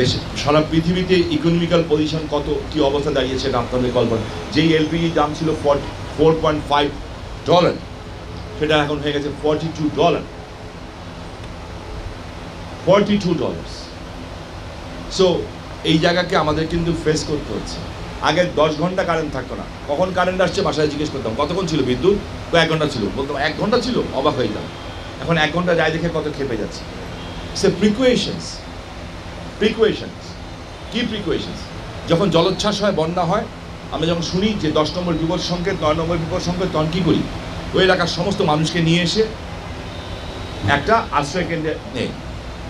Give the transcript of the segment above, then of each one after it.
দেশে, সারা পৃথিবীতে economical position কত, কি অবস্থা দাঁড়িয়েছে এটা আপনাদের কল্পনা। যেই এলপিজি দাম ছিল ফোর পয়েন্ট ফাইভ ডলার সেটা এখন হয়ে গেছে forty two dollar forty two dollar so এই জায়গাকে আমাদের কিন্তু ফেস করতে হচ্ছে। আগে দশ ঘণ্টা কারেন্ট থাকতো না। কখন কারেন্ট আসছে বাসায় জিজ্ঞেস করতাম, কতক্ষণ ছিল বিদ্যুৎ? তো এক ঘণ্টা ছিল। বলতাম, এক ঘণ্টা ছিল? অবাক হয়ে যেতাম এখন এক ঘণ্টা যায় দেখে কত খেপে যাচ্ছে। সে প্রিকুয়েশনস প্রিকুয়েশনস কি প্রিকুয়েশনস যখন জলোচ্ছ্বাস হয়, বন্যা হয়, আমরা যখন শুনি যে দশ নম্বর বিপদ সংকেত, নয় নম্বর বিপদ সংকেত, তখন কী করি? ওই এলাকার সমস্ত মানুষকে নিয়ে এসে একটা আশ্রয় কেন্দ্রে নেই।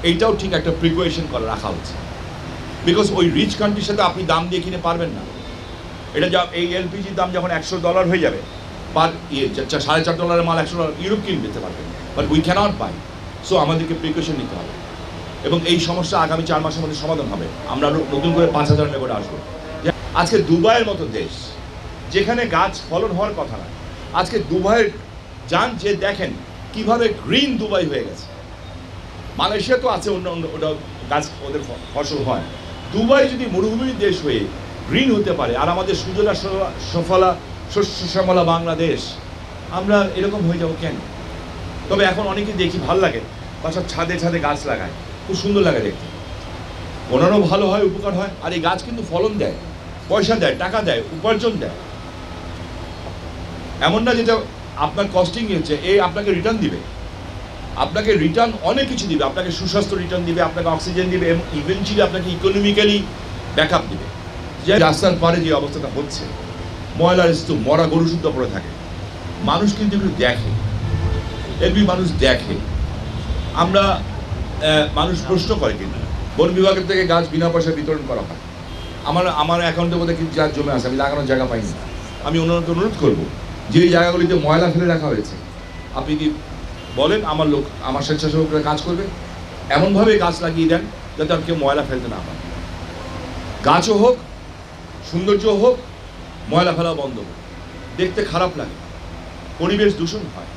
এইটাও ঠিক একটা প্রিকুয়েশন করে রাখা হচ্ছে। বিকজ ওই রিচ কান্ট্রির সাথে আপনি দাম দিয়ে কিনে পারবেন না। এটা যা, এই এলপিজির দাম যখন একশো ডলার হয়ে যাবে, পার ইয়ে সাড়ে চার ডলারের মাল একশো ডলার ইউরোপ কিনে দিতে পারবেন। But we can't buy so আমাদেরকে প্রিকশন নিতে হবে। এবং এই সমস্যা আগামী চার মাসের মধ্যে সমাধান হবে। আমরা নতুন করে পাঁচ হাজার মেগাওয়াট আসব। আজকে দুবাইয়ের মতো দেশ, যেখানে গাছ ফলন হওয়ার কথা না, আজকে দুবাইয়ের যান যে দেখেন কীভাবে গ্রিন দুবাই হয়ে গেছে। মালয়েশিয়া তো আছে, অন্য অন্য ওটা গাছ ওদের ফসল হয়। দুবাই যদি মরুভূমির দেশ হয়ে গ্রিন হতে পারে, আর আমাদের সুজলা সফলা, শস্য শ্যামলা বাংলাদেশ, আমরা এরকম হয়ে যাব কেন? তবে এখন অনেকে দেখি ভালো লাগে, বাসার ছাদে ছাদে গাছ লাগায়। খুব সুন্দর লাগে দেখতে। ওনারও ভালো হয়, উপকার হয়, আর এই গাছ কিন্তু ফলন দেয়। পয়সা দেয়, টাকা দেয়, উপার্জন দেয়। এমন না যেটা আপনার কস্টিং হচ্ছে এই আপনাকে রিটার্ন দিবে। আপনাকে রিটার্ন অনেক কিছু দিবে। আপনাকে সুস্বাস্থ্য রিটার্ন দিবে, আপনাকে অক্সিজেন দিবে, এবং ইভেন্চুয়ালি আপনাকে ইকোনমিক্যালি ব্যাকআপ দিবে। যে রাস্তার পারে যে অবস্থাটা হচ্ছে, ময়লার স্তূপ, মরা গরু শুদ্ধ পড়ে থাকে। মানুষ কিন্তু একটু দেখে। এমনি মানুষ দেখে। আমরা মানুষ প্রশ্ন করে কিন্তু। বন বিভাগের থেকে গাছ বিনা পয়সায় বিতরণ করা হয়। আমার আমার অ্যাকাউন্টের মধ্যে কিন্তু যা জমে আছে, আমি লাগানোর জায়গা পাইনি। আমি অনুরোধ অনুরোধ করব, যে জায়গাগুলিতে ময়লা ফেলে রাখা হয়েছে, আপনি কি বলেন আমার লোক, আমার স্বেচ্ছাসেবকরা কাজ করবে? এমনভাবে গাছ লাগিয়ে দেন যাতে আর কেউ ময়লা ফেলতে না পারে। গাছও হোক, সৌন্দর্য হোক, ময়লা ফেলা বন্ধ হোক। দেখতে খারাপ লাগে। পরিবেশ দূষণ হয়।